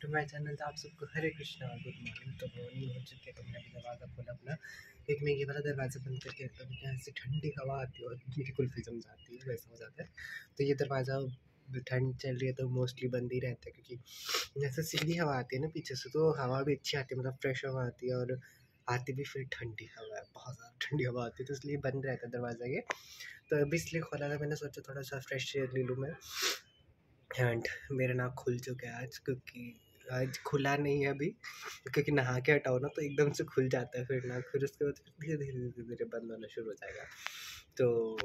To my channel आप सबको हरे कृष्णा और गुड मॉर्निंग। तो मॉर्निंग हो चुकी है तो मैंने अभी दरवाज़ा खोला अपना। एक मैं ये वाला दरवाज़ा बंद करके रखता हूँ यहाँ से ठंडी हवा आती है और कुल्फी जम जाती है, वैसा हो जाता है। तो ये दरवाज़ा ठंड चल रही है तो मोस्टली बंद ही रहता है, क्योंकि जैसे सीधी हवा आती है ना पीछे से तो हवा भी अच्छी आती है मतलब फ्रेश हवा आती है और आती भी फिर ठंडी हवा है, बहुत ज़्यादा ठंडी हवा आती है तो इसलिए बंद रहता है दरवाज़ा ये। तो अभी इसलिए खोला था, मैंने सोचा थोड़ा सा फ्रेश एयर ले लूँ मैं। एंड मेरा नाक खुल चुका है आज, क्योंकि आज खुला नहीं है अभी, क्योंकि नहा के हटाओ ना तो एकदम से खुल जाता है फिर ना, फिर उसके बाद फिर धीरे धीरे धीरे धीरे बंद होना शुरू हो जाएगा। तो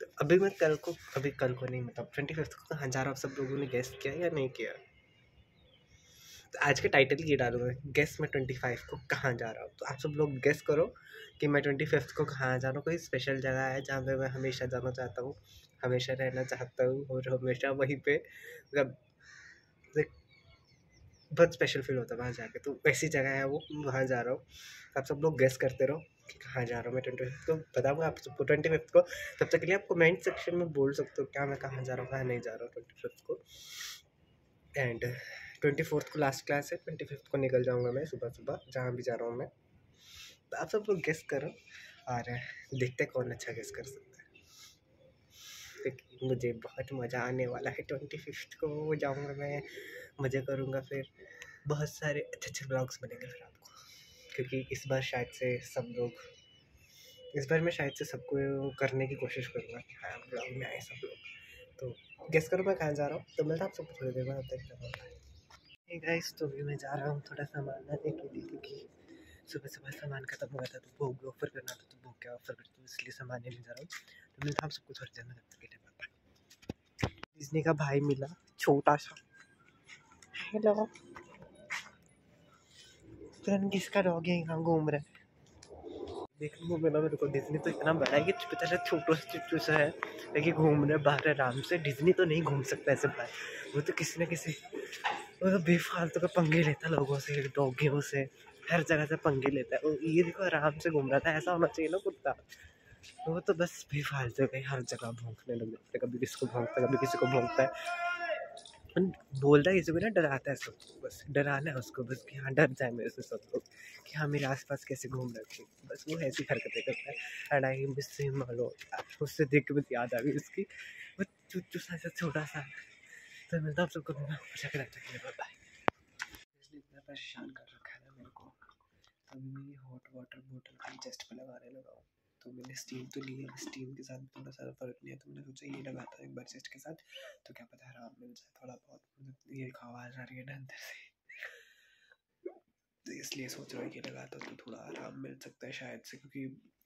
तो अभी मैं कल को, अभी कल को नहीं मतलब ट्वेंटी फिफ्थ को कहाँ जा रहा हूँ सब लोगों ने गेस्ट किया या नहीं किया? तो आज का टाइटल ये डालूँगा गेस्ट मैं ट्वेंटी फाइव को कहाँ जा रहा हूँ? तो आप सब लोग गेस्ट करो कि मैं ट्वेंटी फिफ्थ को कहाँ जा रहा हूँ, कोई स्पेशल जगह है जहाँ पे मैं हमेशा जाना चाहता हूँ, हमेशा रहना चाहता हूँ और हमेशा वहीं पे मतलब बहुत स्पेशल फील होता है वहाँ जाके। तो ऐसी जगह है वो वहाँ जा रहा हूँ। आप सब लोग गेस करते रहो कि कहाँ जा रहा हूँ मैं। ट्वेंटी फिफ्थ को बताऊँगा आप सबको। ट्वेंटी फिफ्थ को तब तक के लिए आप कमेंट सेक्शन में बोल सकते हो क्या मैं कहाँ जा रहा हूँ, कहाँ नहीं जा रहा हूँ ट्वेंटी फिफ्थ को। एंड ट्वेंटी फोर्थ को लास्ट क्लास है। ट्वेंटी फिफ्थ को निकल जाऊँगा मैं सुबह सुबह, जहाँ भी जा रहा हूँ मैं। आप सब लोग गेस करो और देखते कौन अच्छा गेस कर सकता है। क्योंकि मुझे बहुत मज़ा आने वाला है ट्वेंटी फिफ्थ को जाऊँगा मैं, मज़े करूँगा, फिर बहुत सारे अच्छे अच्छे ब्लॉग्स बनेंगे फिर आपको। क्योंकि इस बार शायद से सब लोग, इस बार मैं शायद से सबको करने की कोशिश करूँगा कि हाँ ब्लॉग में आए सब लोग। तो गेस करो मैं कहाँ जा रहा हूँ। तो मिलता सबको थोड़ी देर बाद तक गाइस तो भी मैं जा रहा हूँ थोड़ा सामान लाने के लिए, क्योंकि सुबह सुबह सामान खत्म हुआ था तो भोग ऑफ़र करना था तो भोग क्या ऑफ़र करता हूँ, इसलिए सामान लेने जा रहा हूँ। तो मिलता हम सबको थोड़ी देर में डिज्नी का भाई मिला, छोटा सा। हेलो तुरंत किसका डॉग है? यहाँ घूम रहा है। देखने को मिला मेरे को डिज्नी तो इतना बड़ा है कि पता चला छोटो से चिट्टू सा है। लेकिन घूम रहे बाहर आराम से। डिज्नी तो नहीं घूम सकता ऐसे बाहर। वो तो किसी न किसी, वो तो बेफालतू का पंगे लेता लोगों से डॉगियों से। हर जगह से पंगे लेता है। ये देखो, आराम से घूम रहा था, ऐसा होना चाहिए ना कुत्ता। वो तो बस भी बेफालतू कहीं हर जगह भोंकने लग जाता है, कभी किसी को भोंकता है, कभी किसी को भोंकता है। बोलता है किसी को ना डराता है सबको बस डराना है उसको, बस कि हाँ डर जाए मेरे से सब लोग कि हाँ मेरे आसपास कैसे घूम रखे बस वो ऐसी हरकतें करता है। एंड आई हिम मालो उससे देख के मुझे याद आ गई उसकी। वो चुच्चू सा ऐसा छोटा सा। तो मिलता हूँ सबको अच्छा करता है बाय इतना परेशान कर रखा है ना मेरे को। अभी मैं हॉट वाटर का चेस्ट पे लगा हूँ तो मैंने स्टीम तो ली है स्टीम के साथ थोड़ा सा फ़र्क नहीं है तो मैंने सोचा ये लगाता हूँ एक बार चेस्ट के साथ। तो क्या पता आराम मिल जाए, थोड़ा बहुत मतलब ये आवाज़ आ रही है ना अंदर से। तो इसलिए सोच रहा हूँ ये लगाता हूँ तो थोड़ा आराम मिल सकता है शायद से, क्योंकि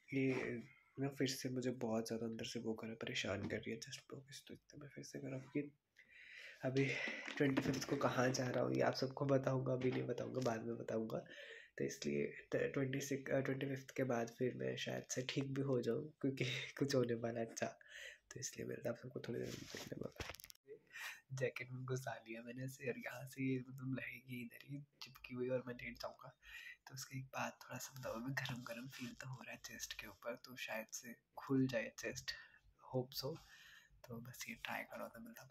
ये ना फिर से मुझे बहुत ज़्यादा अंदर से वो कर रहा है परेशान कर रही है चेस्ट ब्लॉकेज तो इतना मैं फिर से करा, क्योंकि अभी ट्वेंटी फिफ्थ को कहाँ जा रहा हूँ, ये आप सबको बताऊँगा, अभी नहीं बताऊँगा, बाद में बताऊँगा। तो इसलिए ट्वेंटी सिक्स ट्वेंटी फिफ्थ के बाद फिर मैं शायद से ठीक भी हो जाऊँ, क्योंकि कुछ होने वाला अच्छा। तो इसलिए मेरे आप सबको थोड़ी देर वाला जैकेट में घुसा लिया मैंने से, और यहाँ से मतलब रहेगी इधर ही, चिपकी हुई, और मैं लेट जाऊँगा। तो उसके एक बाद थोड़ा सा मतलब में गर्म गर्म फील तो हो रहा है चेस्ट के ऊपर तो शायद से खुल जाए चेस्ट होप सो तो बस ये ट्राई करो तो मिलता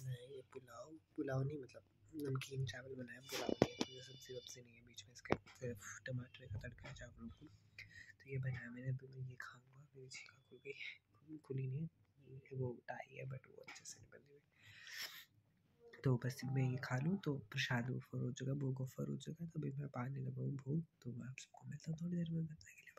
ये पुलाव पुलाव नहीं मतलब नमकीन चावल बनाया, पुलाव नहीं सब्ज़ी वब्ज़ी नहीं है, बीच में इसके सिर्फ़ टमाटर का तड़का है, चावलों को। तो ये बनाया मैंने तो मैं ये खाऊँगा, मेरी छीका खुल गई खुली नहीं वो टाई है बट वो अच्छे से नहीं बनी हुई। तो बस मैं ये खा लूँ तो प्रसाद ऑफ़र हो चुका भोग ऑफ़र हो चुका तो अभी मैं पानी लगा हूँ भोग तो मैं आप सबको मिलता हूँ थोड़ी देर में बताएँगे